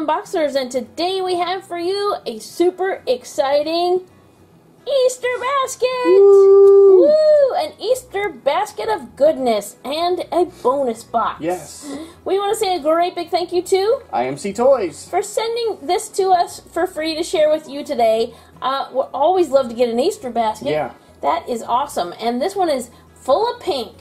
Unboxers, and today we have for you a super exciting Easter basket! Woo! Woo! An Easter basket of goodness and a bonus box. Yes. We want to say a great big thank you to IMC Toys. for sending this to us for free to share with you today. Uh, we always love to get an Easter basket. Yeah. That is awesome. And this one is full of pink.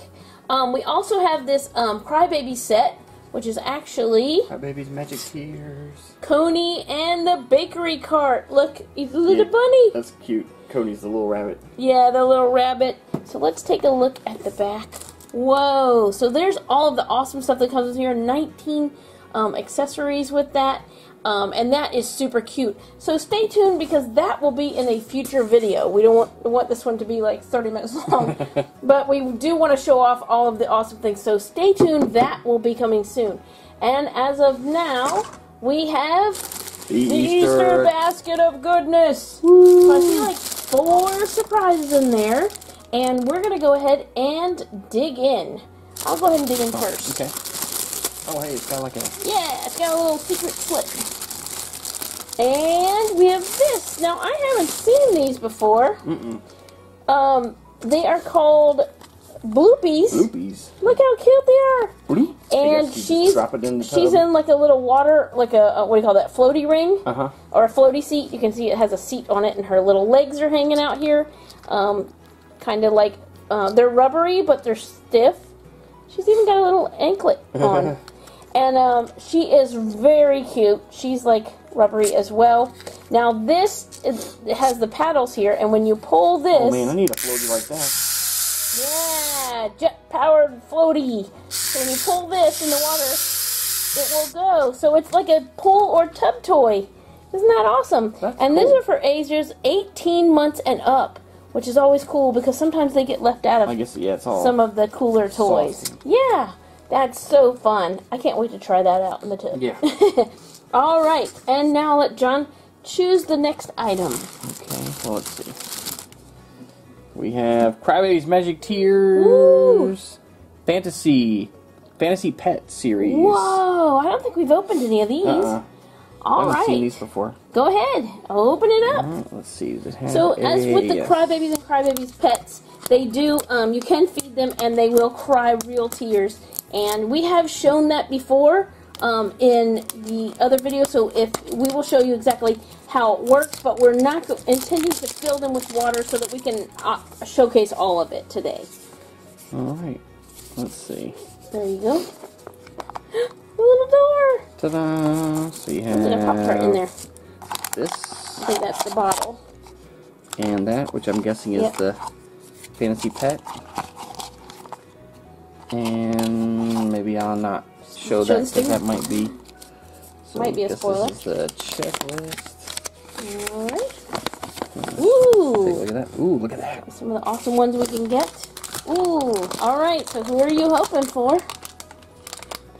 Um, we also have this um, Crybaby set, which is actually Cry Babies magic tears. Coney and the bakery cart. Look, he's a little Yeah. bunny. That's cute. Coney's the little rabbit. Yeah, the little rabbit. So let's take a look at the back. Whoa! So there's all of the awesome stuff that comes with here. 19 um, accessories with that. Um, and that is super cute. So stay tuned because that will be in a future video. We don't want, want this one to be like 30 minutes long. but we do want to show off all of the awesome things. So stay tuned. That will be coming soon. And as of now, we have The, the Easter. Easter basket of goodness. So I see like four surprises in there, and we're gonna go ahead and dig in. I'll go ahead and dig in first. Okay. Oh, hey, it's got like a. Yeah, it's got a little secret slip. And we have this. Now I haven't seen these before. Mm-mm. Um, they are called Bloopies. Bloopies. Look how cute they are. Bloop. And I guess you just she's in she's in like a little water, like a, a what do you call that? Floaty ring. Uh huh. or a floaty seat. You can see it has a seat on it, and her little legs are hanging out here. Um, kind of like uh, they're rubbery, but they're stiff. She's even got a little anklet on, and um, she is very cute. She's like rubbery as well. Now this is, it has the paddles here, and when you pull this, Oh man, I need a floaty like that. yeah, jet powered floaty. So when you pull this in the water, it will go. So it's like a pool or tub toy. Isn't that awesome? That's and these are for ages 18 months and up, which is always cool because sometimes they get left out I of guess yeah, it's all. some of the cooler toys. Saucy. Yeah, that's so fun. I can't wait to try that out in the tub. Yeah. All right, and now let John choose the next item. Okay, so let's see. We have Cry Babies Magic Tears. Woo! Fantasy. Fantasy Pet series. Whoa, I don't think we've opened any of these. Uh-uh. I All haven't right. seen these before. Go ahead. Open it up. Let's see. Does it have So, as with the a- yes. Cry Babies and Cry Babies pets, they do, um, you can feed them and they will cry real tears. And we have shown that before um, in the other video, so if we will show you exactly how it works, but we're not intending to fill them with water so that we can uh, showcase all of it today. Alright. Let's see. There you go. The little door. Ta-da! So you have I'm gonna pop her in there. this I think that's the bottle. and that, which I'm guessing is Yep. the fantasy pet. And maybe I'll not show Show that because that might be. So Might be a spoiler. This is the checklist. Alright. Take Ooh. look at that. Ooh, look at that. Some of the awesome ones we can get. Ooh, alright, so who are you hoping for?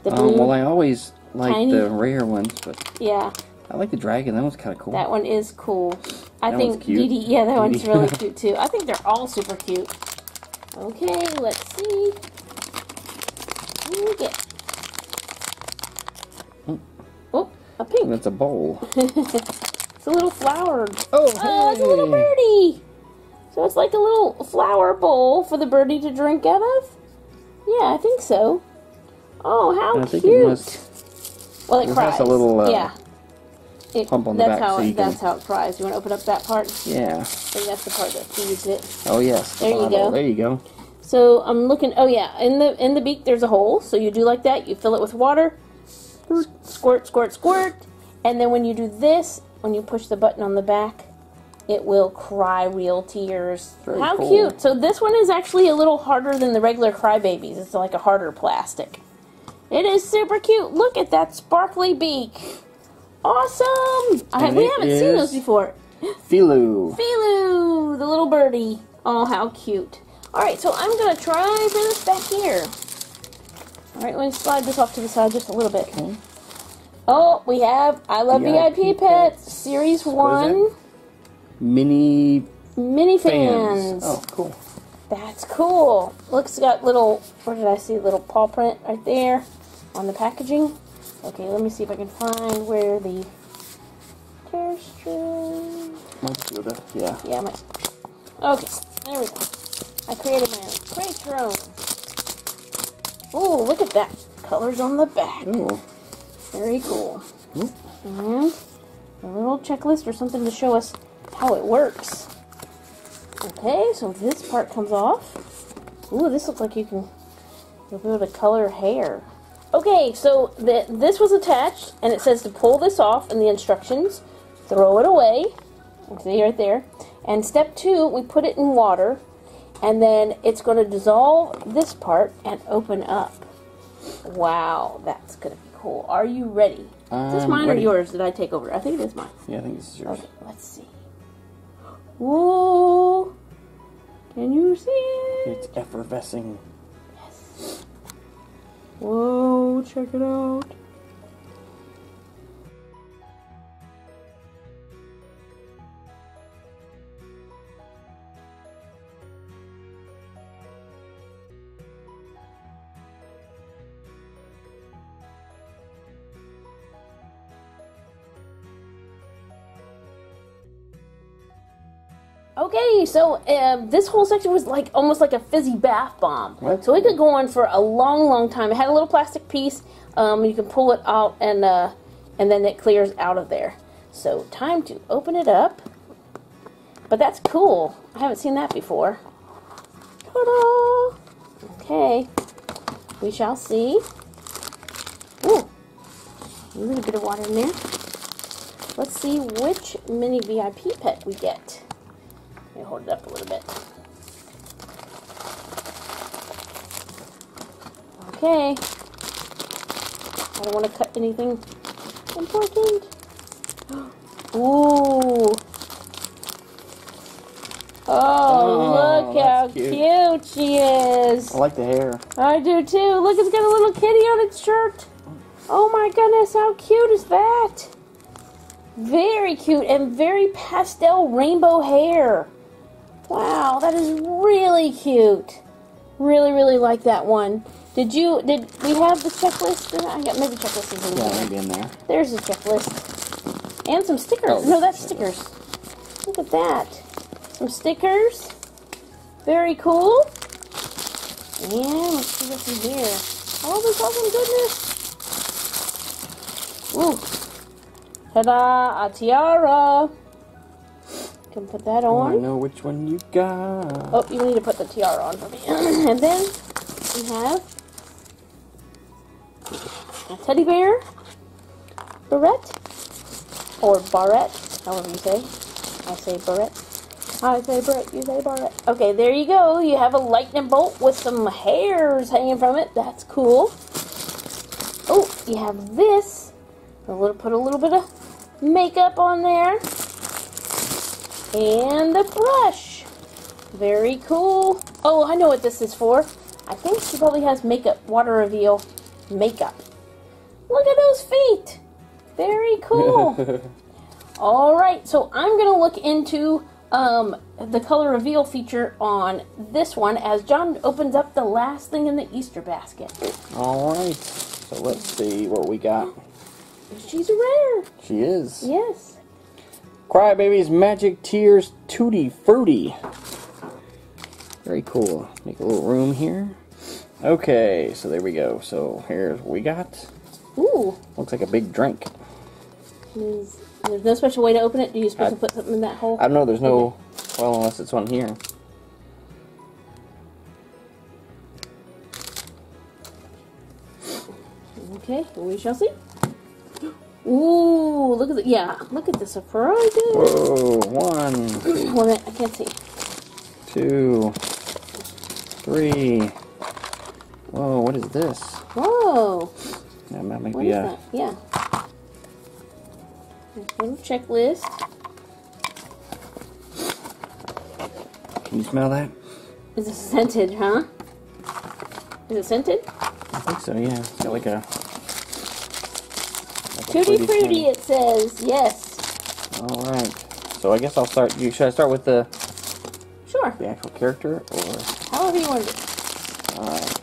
The blue. Um, well, I always like Tiny. the rare ones, but yeah, I like the dragon. That one's kind of cool. that one is cool. I That think one's cute. Dee Dee, yeah, that one's Dee really cute too. I think they're all super cute. Okay, let's see. What do we get? Hmm. A pink. That's a bowl. It's a little flower. Oh, Oh, it's a little birdie. So it's like a little flower bowl for the birdie to drink out of? Yeah, I think so. Oh, how I think cute. it must well, it it cries. has a little, uh, yeah. It, hump on the that's back how so it, you can- that's how it cries. You want to open up that part? I Yeah. think that's the part that feeds it. Oh yes. the There you go. There you go. So I'm looking. Oh yeah, in the in the beak there's a hole. So you do like that. You fill it with water. Squirt, squirt, squirt. And then when you do this, when you push the button on the back, it will cry real tears. Very How cool. cute! So this one is actually a little harder than the regular Cry Babies. It's like a harder plastic. It is super cute. Look at that sparkly beak. Awesome! I, we haven't seen those before. Filu. Filu, the little birdie. Oh, how cute. Alright, so I'm going to try for this back here. Alright, let me slide this off to the side just a little bit. Okay. Oh, we have I Love VIP, VIP Pets, Pets. Series What is 1 Mini mini fans. fans. Oh, cool. That's cool. Looks got little, where did I see little paw print right there on the packaging. Okay, let me see if I can find where the tear string. Might be able Yeah. Yeah, my. Okay, there we go. I created my own. Create your own. Oh, look at that. Colors on the back. Ooh. Very cool. And a little checklist or something to show us how it works. Okay, so this part comes off. Ooh, this looks like you can you'll be able to color hair. Okay, so the, this was attached, and it says to pull this off in the instructions. Throw it away. See right there. And step two, we put it in water, and then it's going to dissolve this part and open up. Wow, that's going to be cool. Are you ready? Is this mine ready. or yours? Did I take over? I think it is mine. Yeah, I think this is yours. Okay, let's see. Whoa! Can you see it? It's effervescing. Yes. Whoa, check it out. Okay, so um, this whole section was like almost like a fizzy bath bomb. What? So it could go on for a long, long time. It had a little plastic piece. Um, you can pull it out and uh, and then it clears out of there. So time to open it up. But that's cool. I haven't seen that before. Ta-da! Okay, we shall see. Ooh, a little bit of water in there. Let's see which mini VIP pet we get. Me hold it up a little bit. Okay. I don't want to cut anything important. Ooh. Oh, Oh, look how cute. cute she is. I like the hair. I do too. Look, it's got a little kitty on its shirt. Oh my goodness, how cute is that? Very cute and very pastel rainbow hair. Wow, that is really cute. Really, really like that one. Did you, did we have the checklist? I got maybe checklist is in Yeah, there. maybe in there. There's a checklist. And some stickers. Oh, no, that's yeah. stickers. Look at that. Some stickers. Very cool. And let's see what's in here. Oh, there's all some goodness. Ooh. Ta-da! A tiara. Can put that Oh, I know which one you got. Oh, you need to put the tiara on for me. and then we have a teddy bear, barrette, or barrette, however you say. I say barrette. I say barrette, you say barrette. Okay, there you go. You have a lightning bolt with some hairs hanging from it. That's cool. Oh, you have this. A little, put a little bit of makeup on there. And the brush. Very cool. Oh, I know what this is for. I think she probably has makeup, water reveal makeup. Look at those feet. Very cool. All right, so I'm going to look into um, the color reveal feature on this one as John opens up the last thing in the Easter basket. All right. So let's see what we got. She's a rare. She is. Yes. Cry Babies Magic Tears Tutti Frutti. Very cool. Make a little room here. Okay, so there we go. So here's what we got. Ooh. Looks like a big drink. Is, there's no special way to open it. Do you supposed I- to put something in that hole? I don't know, there's no. Well, unless it's on here. Okay, we shall see. Ooh, look at the yeah, look at the surprises. Whoa, one, a minute, I can't see. two, three. Whoa, what is this? Whoa, That might what be is that? Yeah. Little checklist. Can you smell that? Is it scented, huh? Is it scented? I think so, yeah. It's got like a. Tutti Frutti, smell. it says. Yes. All right. So I guess I'll start. You should I start with the Sure. the actual character or? However you want it. All right.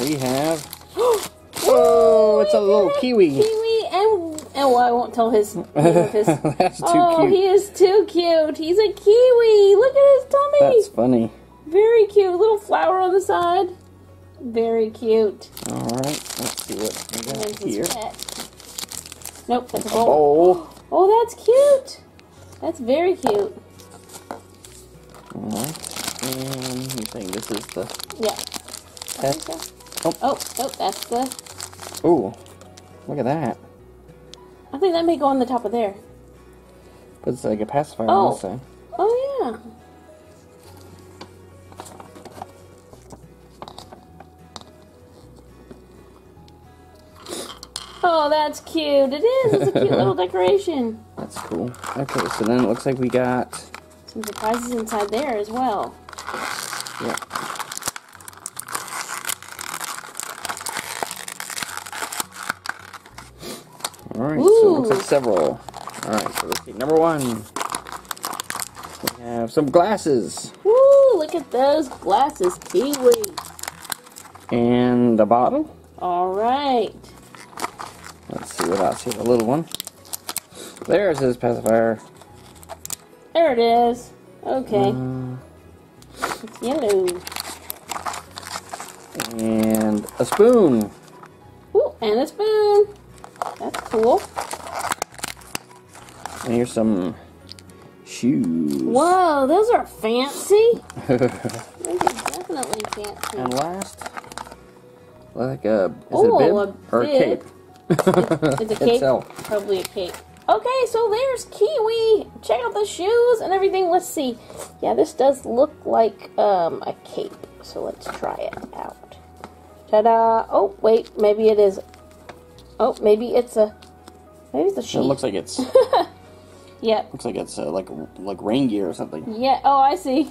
We have. Oh, it's a little kiwi. Kiwi and and why I won't tell his. his That's too oh, cute. he is too cute. He's a kiwi. Look at his tummy. That's funny. Very cute. Little flower on the side. Very cute. All right, let's see what we got here. pet. Nope, that's a bowl. bowl. Oh. oh, that's cute. That's very cute. Right, and you think this is the Yeah. So. Oh. Oh, oh, that's the. Ooh, look at that. I think that may go on the top of there. But it's like a pacifier Oh. side. Oh yeah. Oh, that's cute. It is. It's a cute little decoration. That's cool. Okay, so then it looks like we got Some surprises inside there as well. yeah. All right, so it looks like several. All right, so let's see. Number one, we have some glasses Woo! Look at those glasses, kiwi. and a bottle. All right. Let's see what else here. A little one. There's his pacifier. There it is. Okay. Uh, It's yellow. and a spoon. Ooh, and a spoon. That's cool. And here's some shoes. Whoa, those are fancy. Those are definitely fancy. And last, like a is Oh, it a a bib a cape? It's a cape. Itself. Probably a cape. Okay, so there's Kiwi. Check out the shoes and everything. Let's see. Yeah, this does look like um, a cape. So let's try it out. Ta-da! Oh, wait. Maybe it is. Oh, maybe it's a. Maybe it's a It looks like it's Yep. looks like it's uh, like like rain gear or something. Yeah. Oh, I see.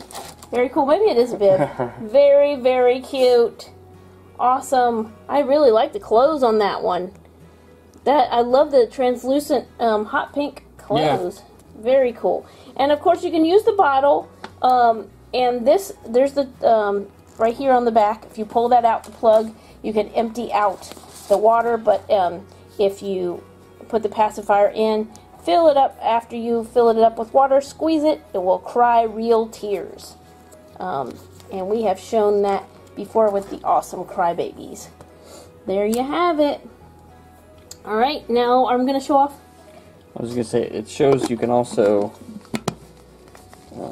Very cool. Maybe it is a bib. very, very cute. Awesome. I really like the clothes on that one. That I love the translucent um, hot pink clothes. Very cool. And of course, you can use the bottle. Um, and this, there's the um, right here on the back. If you pull that out, the plug, you can empty out the water. But um, if you put the pacifier in, fill it up after you fill it up with water, squeeze it, it will cry real tears. Um, and we have shown that before with the awesome Cry Babies. There you have it. All right, now I'm going to show off. I was gonna say it shows you can also um,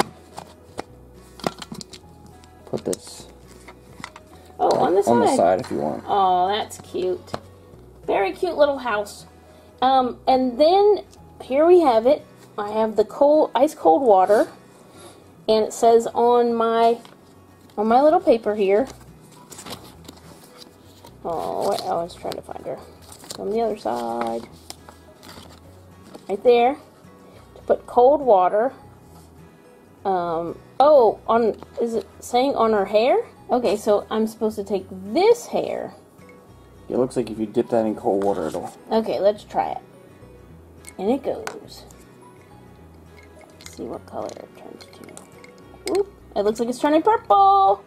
put this Oh, on the side. on the side if you want. Oh, that's cute. Very cute little house. Um, and then here we have it. I have the cold, ice cold water, and it says on my on my little paper here. Oh, I was trying to find her. On the other side, right there, to put cold water. Um, oh, on is it saying on her hair? Okay, so I'm supposed to take this hair. It looks like if you dip that in cold water, it'll. Okay, let's try it. And it goes. Let's see what color it turns to. Oop, it looks like it's turning purple.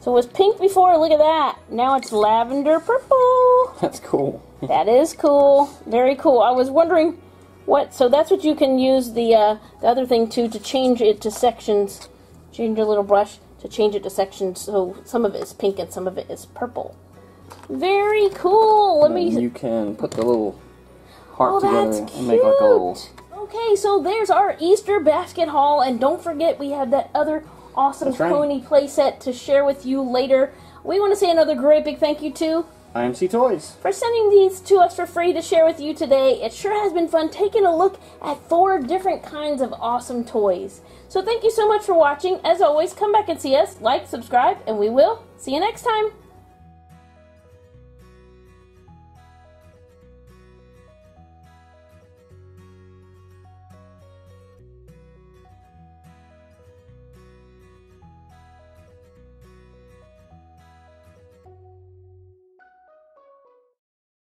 So it was pink before, look at that. Now it's lavender purple. That's cool. That is cool. Very cool. I was wondering what so that's what you can use the uh, the other thing to to change it to sections. Change your little brush to change it to sections so some of it is pink and some of it is purple. Very cool. Let me you can put the little heart Oh, together and make like a little. cute. Okay, so there's our Easter basket haul, and don't forget we have that other awesome That's right. Coney playset to share with you later. We want to say another great big thank you to IMC Toys. for sending these to us for free to share with you today. It sure has been fun taking a look at four different kinds of awesome toys. So thank you so much for watching. As always, come back and see us, like, subscribe, and we will see you next time.